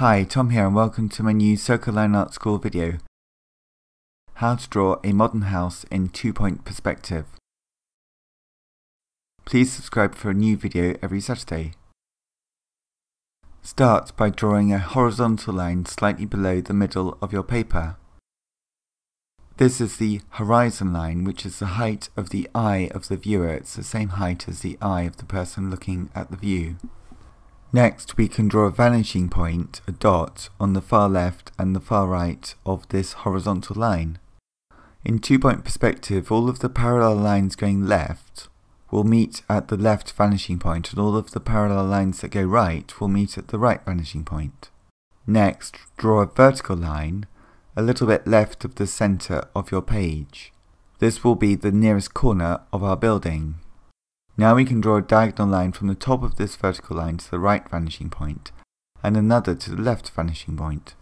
Hi, Tom here and welcome to my new Circle Line Art School video. How to draw a modern house in two-point perspective. Please subscribe for a new video every Saturday. Start by drawing a horizontal line slightly below the middle of your paper. This is the horizon line which is the height of the eye of the viewer. It's the same height as the eye of the person looking at the view. Next we can draw a vanishing point, a dot, on the far left and the far right of this horizontal line. In two-point perspective, all of the parallel lines going left will meet at the left vanishing point and all of the parallel lines that go right will meet at the right vanishing point. Next, draw a vertical line a little bit left of the centre of your page. This will be the nearest corner of our building. Now we can draw a diagonal line from the top of this vertical line to the right vanishing point, and another to the left vanishing point.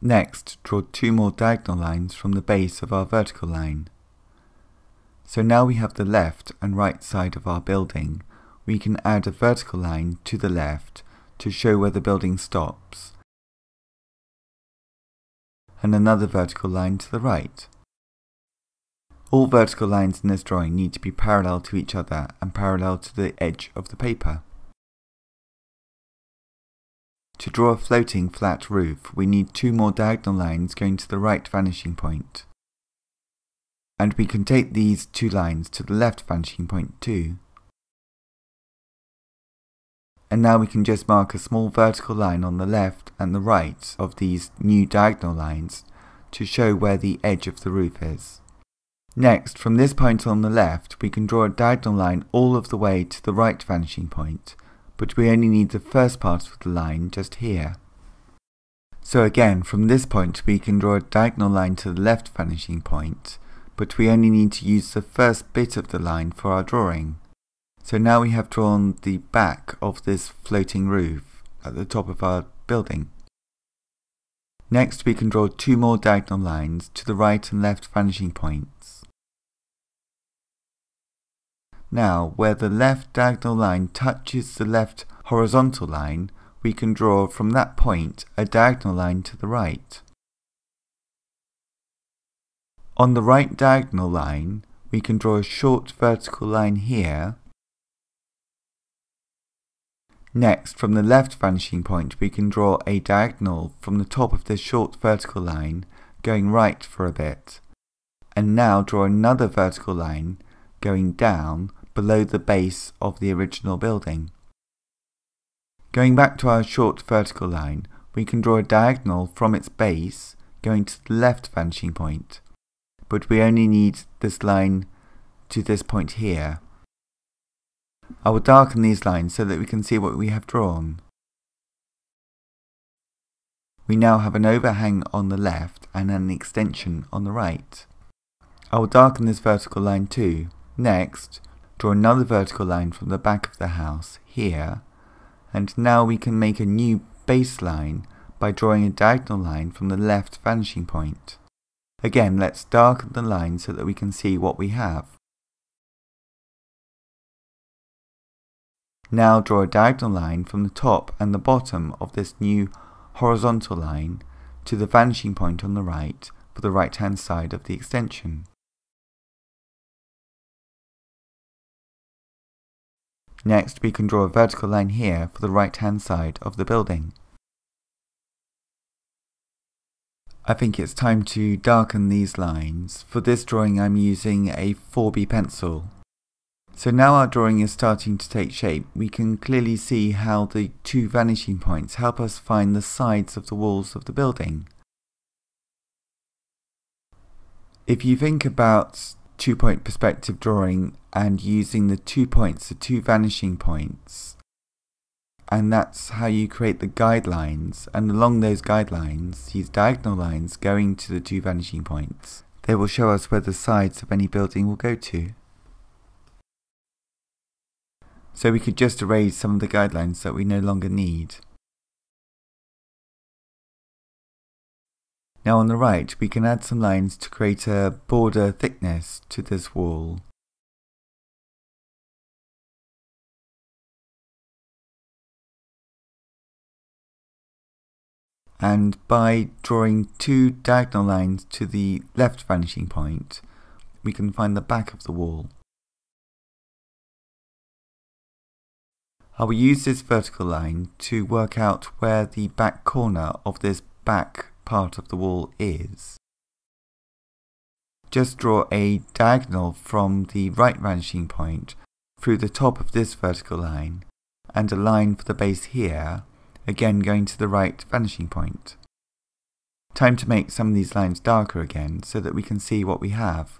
Next, draw two more diagonal lines from the base of our vertical line. So now we have the left and right side of our building. We can add a vertical line to the left to show where the building stops, and another vertical line to the right. All vertical lines in this drawing need to be parallel to each other and parallel to the edge of the paper. To draw a floating flat roof, we need two more diagonal lines going to the right vanishing point. And we can take these two lines to the left vanishing point too. And now we can just mark a small vertical line on the left and the right of these new diagonal lines to show where the edge of the roof is. Next, from this point on the left, we can draw a diagonal line all of the way to the right vanishing point, but we only need the first part of the line just here. So again, from this point we can draw a diagonal line to the left vanishing point, but we only need to use the first bit of the line for our drawing. So now we have drawn the back of this floating roof at the top of our building. Next we can draw two more diagonal lines to the right and left vanishing points. Now, where the left diagonal line touches the left horizontal line, we can draw from that point a diagonal line to the right. On the right diagonal line, we can draw a short vertical line here. Next, from the left vanishing point, we can draw a diagonal from the top of this short vertical line, going right for a bit. And now draw another vertical line, going down below the base of the original building. Going back to our short vertical line, we can draw a diagonal from its base going to the left vanishing point, but we only need this line to this point here. I will darken these lines so that we can see what we have drawn. We now have an overhang on the left and an extension on the right. I will darken this vertical line too. Next, Draw another vertical line from the back of the house here and now we can make a new baseline by drawing a diagonal line from the left vanishing point. Again, let's darken the line so that we can see what we have. Now draw a diagonal line from the top and the bottom of this new horizontal line to the vanishing point on the right for the right hand side of the extension. Next, we can draw a vertical line here for the right hand side of the building. I think it's time to darken these lines. For this drawing I'm using a 4B pencil. So now our drawing is starting to take shape, we can clearly see how the two vanishing points help us find the sides of the walls of the building. If you think about two point perspective drawing and using the two points, the two vanishing points. And that's how you create the guidelines. And along those guidelines, these diagonal lines going to the two vanishing points, they will show us where the sides of any building will go to. So we could just erase some of the guidelines that we no longer need. Now on the right, we can add some lines to create a border thickness to this wall. And by drawing two diagonal lines to the left vanishing point, we can find the back of the wall. I will use this vertical line to work out where the back corner of this back part of the wall is. Just draw a diagonal from the right vanishing point through the top of this vertical line and a line for the base here, again going to the right vanishing point. Time to make some of these lines darker again so that we can see what we have.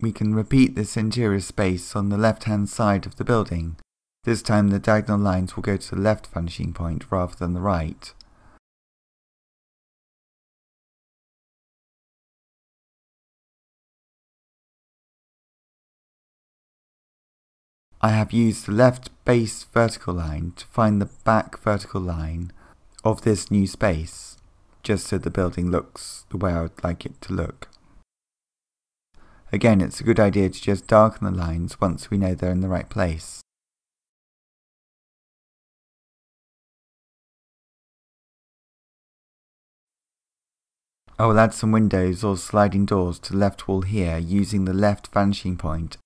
We can repeat this interior space on the left hand side of the building. This time the diagonal lines will go to the left vanishing point rather than the right. I have used the left base vertical line to find the back vertical line of this new space, just so the building looks the way I would like it to look. Again, it's a good idea to just darken the lines once we know they're in the right place. Oh, I will add some windows or sliding doors to the left wall here using the left vanishing point.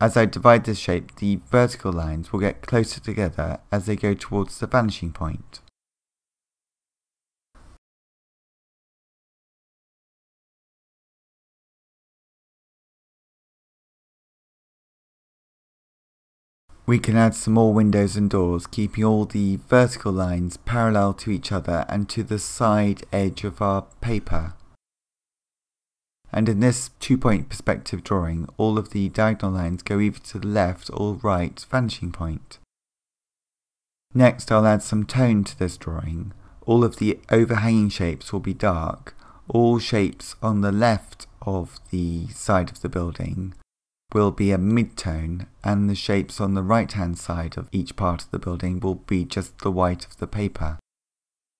As I divide this shape, the vertical lines will get closer together as they go towards the vanishing point. We can add some more windows and doors, keeping all the vertical lines parallel to each other and to the side edge of our paper. And in this two-point perspective drawing, all of the diagonal lines go either to the left or right vanishing point. Next I'll add some tone to this drawing. All of the overhanging shapes will be dark. All shapes on the left of the side of the building will be a mid-tone and the shapes on the right hand side of each part of the building will be just the white of the paper.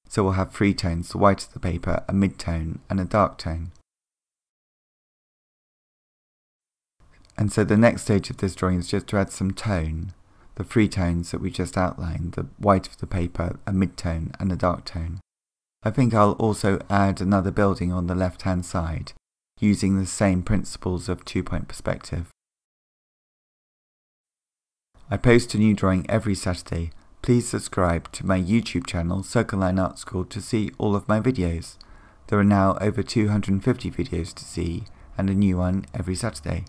So we'll have three tones, the white of the paper, a mid-tone and a dark tone. And so the next stage of this drawing is just to add some tone, the three tones that we just outlined, the white of the paper, a mid-tone and a dark tone. I think I'll also add another building on the left hand side, using the same principles of two-point perspective. I post a new drawing every Saturday. Please subscribe to my YouTube channel Circle Line Art School to see all of my videos. There are now over 250 videos to see and a new one every Saturday.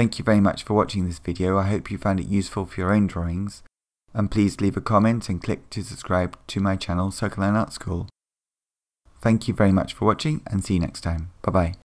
Thank you very much for watching this video. I hope you found it useful for your own drawings. And please leave a comment and click to subscribe to my channel Circle Line Art School. Thank you very much for watching and see you next time. Bye bye.